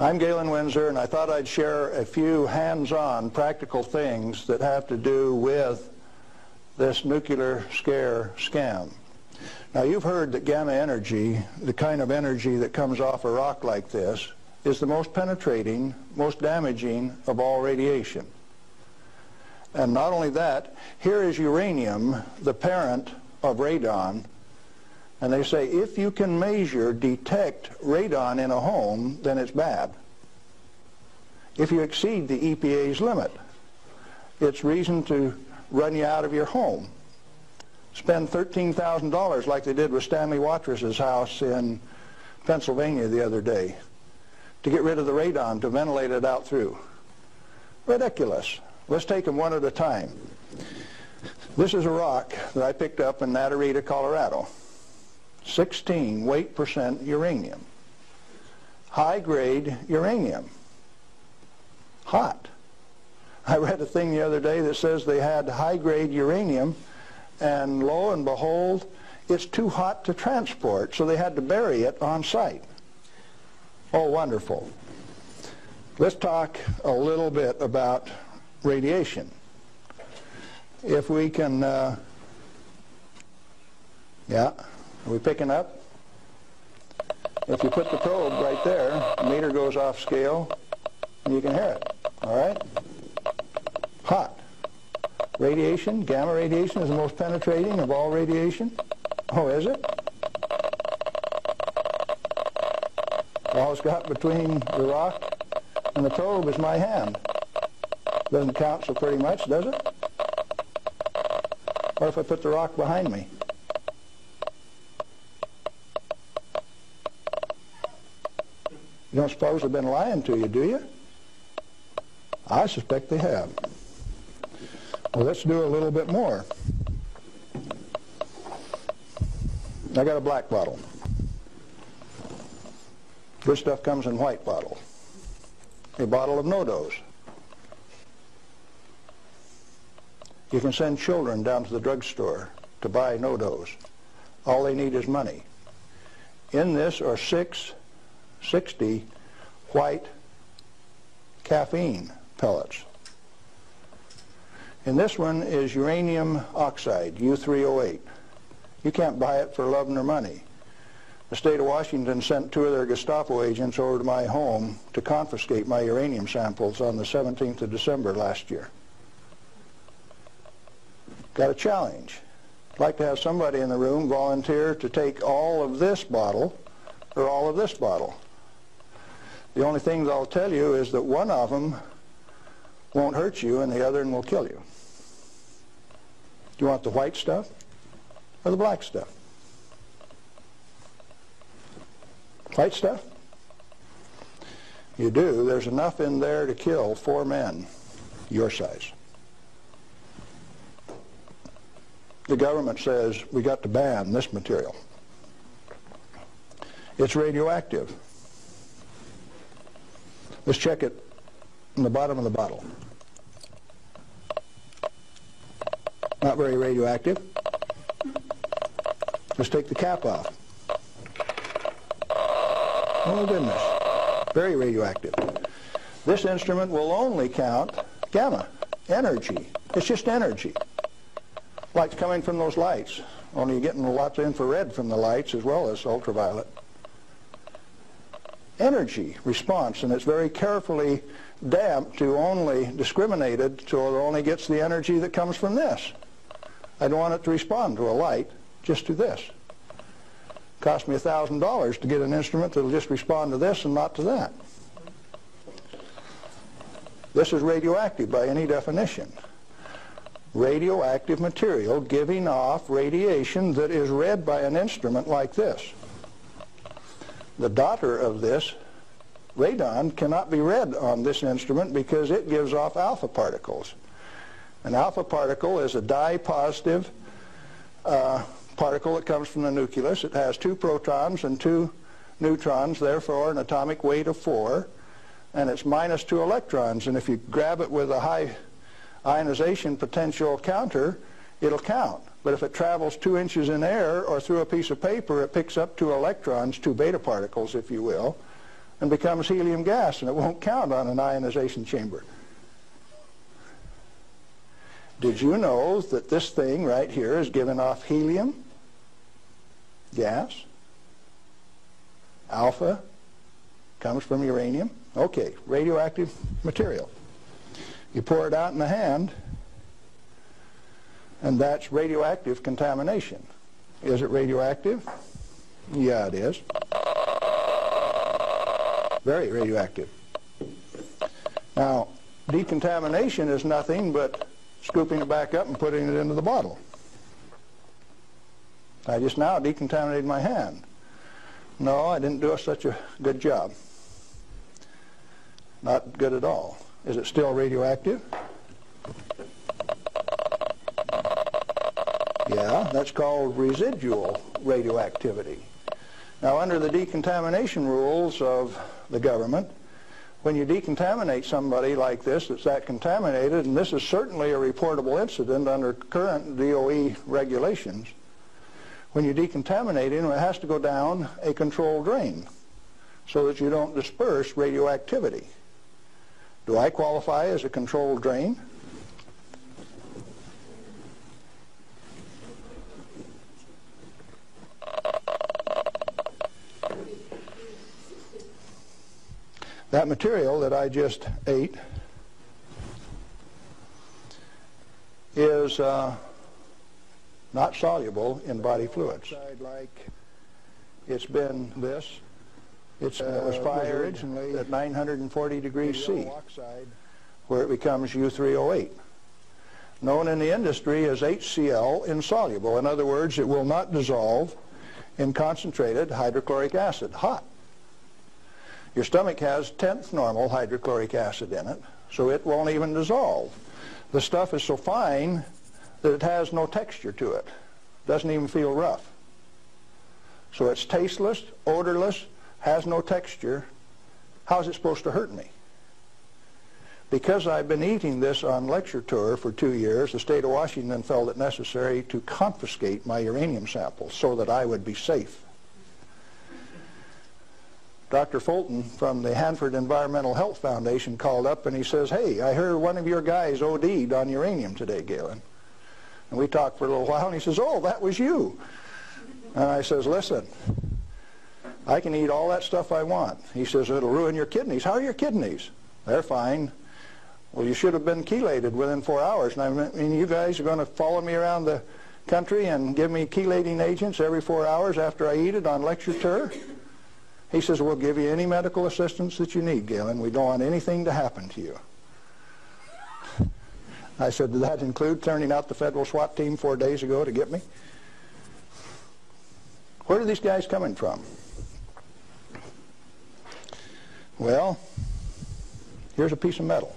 I'm Galen Winsor, and I thought I'd share a few hands-on practical things that have to do with this nuclear scare scam. Now, you've heard that gamma energy, the kind of energy that comes off a rock like this, is the most penetrating, most damaging of all radiation. And not only that, here is uranium, the parent of radon, and they say if you can measure, detect radon in a home, then it's bad. If you exceed the EPA's limit, it's reason to run you out of your home. Spend $13,000 like they did with Stanley Watras' house in Pennsylvania the other day to get rid of the radon, to ventilate it out through. Ridiculous. Let's take them one at a time. This is a rock that I picked up in Naturita, Colorado. 16 weight percent uranium. High grade uranium. Hot. I read a thing the other day that says they had high grade uranium and lo and behold, it's too hot to transport, so they had to bury it on site. Oh, wonderful. Let's talk a little bit about radiation. If we can, uh, yeah, are we picking up? If you put the probe right there, the meter goes off scale, and you can hear it, all right? Hot. Radiation, gamma radiation is the most penetrating of all radiation. Oh, is it? All it's got between the rock and the probe is my hand. Doesn't count so pretty much, does it? What if I put the rock behind me? You don't suppose they've been lying to you, do you? I suspect they have. Well, let's do a little bit more. I got a black bottle. This stuff comes in white bottle. A bottle of NoDoz. You can send children down to the drugstore to buy NoDoz. All they need is money. In this are six 60 white caffeine pellets. And this one is uranium oxide, U3O8. You can't buy it for love nor money. The state of Washington sent two of their Gestapo agents over to my home to confiscate my uranium samples on the 17th of December last year. Got a challenge. I'd like to have somebody in the room volunteer to take all of this bottle or all of this bottle. The only things I'll tell you is that one of them won't hurt you and the other one will kill you. Do you want the white stuff or the black stuff? White stuff? You do. There's enough in there to kill four men your size. The government says we got to ban this material. It's radioactive. Let's check it in the bottom of the bottle. Not very radioactive. Let's take the cap off. Oh goodness, very radioactive. This instrument will only count gamma, energy. It's just energy. Light's coming from those lights, only you're getting lots of infrared from the lights as well as ultraviolet energy response, and it's very carefully damped to only discriminated so it only gets the energy that comes from this. I don't want it to respond to a light, just to this. Cost me $1,000 to get an instrument that will just respond to this and not to that. This is radioactive by any definition. Radioactive material giving off radiation that is read by an instrument like this. The daughter of this, radon, cannot be read on this instrument because it gives off alpha particles. An alpha particle is a di-positive uh, particle that comes from the nucleus. It has two protons and two neutrons, therefore an atomic weight of four, and it's minus two electrons. And if you grab it with a high ionization potential counter, it'll count. But if it travels two inches in air or through a piece of paper, it picks up two electrons, two beta particles, if you will, and becomes helium gas, and it won't count on an ionization chamber. Did you know that this thing right here is giving off helium gas? Alpha comes from uranium. Okay, radioactive material. You pour it out in the hand, and that's radioactive contamination. Is it radioactive? Yeah, it is. Very radioactive. Now, decontamination is nothing but scooping it back up and putting it into the bottle. I just now decontaminated my hand. No, I didn't do such a good job. Not good at all. Is it still radioactive? Yeah, that's called residual radioactivity. Now, under the decontamination rules of the government, when you decontaminate somebody like this that's that contaminated, and this is certainly a reportable incident under current DOE regulations, when you decontaminate him, it has to go down a controlled drain so that you don't disperse radioactivity. Do I qualify as a controlled drain? That material that I just ate is uh, not soluble in body fluids. Like it's been this. It's, uh, it was fired originally at 940 degrees C, where it becomes U3O8, known in the industry as HCl insoluble. In other words, it will not dissolve in concentrated hydrochloric acid, hot. Your stomach has tenth normal hydrochloric acid in it, so it won't even dissolve. The stuff is so fine that it has no texture to it. Doesn't even feel rough. So it's tasteless, odorless, has no texture. How's it supposed to hurt me? Because I've been eating this on lecture tour for two years, the state of Washington felt it necessary to confiscate my uranium samples so that I would be safe. Dr. Fulton from the Hanford Environmental Health Foundation called up and he says, hey, I heard one of your guys OD'd on uranium today, Galen. And we talked for a little while and he says, oh, that was you. And I says, listen, I can eat all that stuff I want. He says, it'll ruin your kidneys. How are your kidneys? They're fine. Well, you should have been chelated within four hours. And I mean, you guys are going to follow me around the country and give me chelating agents every four hours after I eat it on lecture tour? He says, we'll give you any medical assistance that you need, Galen. We don't want anything to happen to you. I said, did that include turning out the federal SWAT team four days ago to get me? Where are these guys coming from? Well, here's a piece of metal.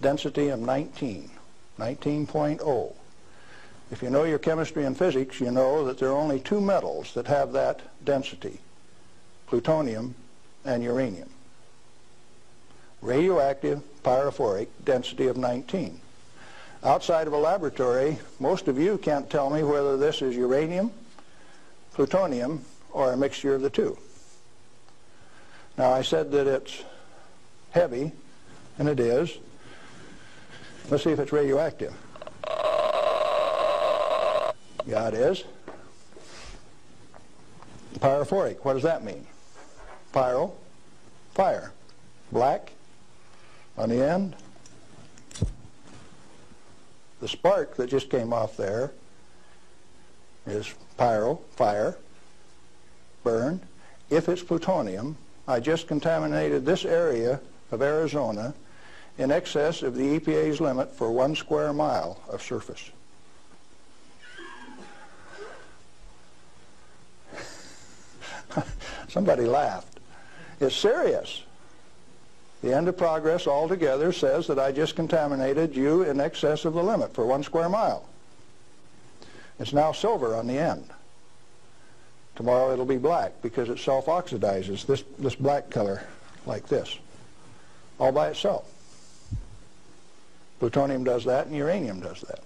Density of 19, 19.0. If you know your chemistry and physics, you know that there are only two metals that have that density plutonium, and uranium. Radioactive pyrophoric density of 19. Outside of a laboratory, most of you can't tell me whether this is uranium, plutonium, or a mixture of the two. Now I said that it's heavy, and it is. Let's see if it's radioactive. Yeah, it is. Pyrophoric, what does that mean? Pyro, fire. Black on the end. The spark that just came off there is pyro, fire, burn. If it's plutonium, I just contaminated this area of Arizona in excess of the EPA's limit for one square mile of surface. Somebody laughed. It's serious. The end of progress altogether says that I just contaminated you in excess of the limit for one square mile. It's now silver on the end. Tomorrow it'll be black because it self-oxidizes, this, this black color like this, all by itself. Plutonium does that and uranium does that.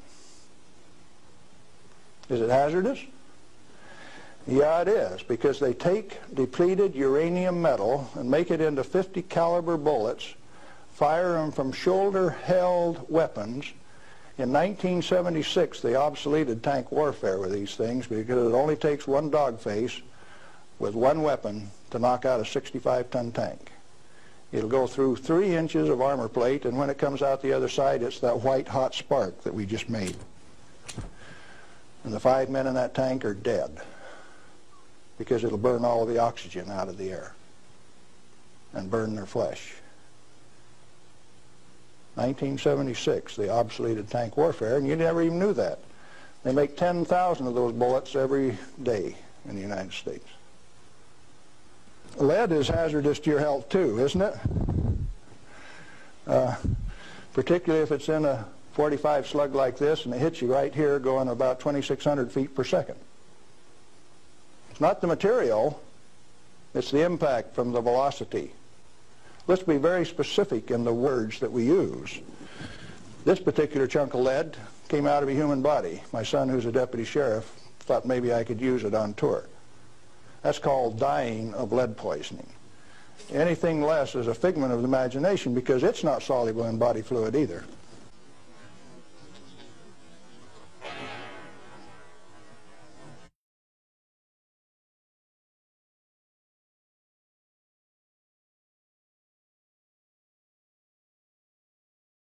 Is it hazardous? Yeah, it is, because they take depleted uranium metal and make it into 50 caliber bullets, fire them from shoulder-held weapons. In 1976, they obsoleted tank warfare with these things because it only takes one dog face with one weapon to knock out a 65-ton tank. It'll go through three inches of armor plate, and when it comes out the other side, it's that white hot spark that we just made. And the five men in that tank are dead because it'll burn all of the oxygen out of the air and burn their flesh. 1976, they obsoleted tank warfare, and you never even knew that. They make 10,000 of those bullets every day in the United States. Lead is hazardous to your health too, isn't it? Uh, particularly if it's in a 45 slug like this and it hits you right here going about 2,600 feet per second. It's not the material, it's the impact from the velocity. Let's be very specific in the words that we use. This particular chunk of lead came out of a human body. My son, who's a deputy sheriff, thought maybe I could use it on tour. That's called dying of lead poisoning. Anything less is a figment of the imagination because it's not soluble in body fluid either.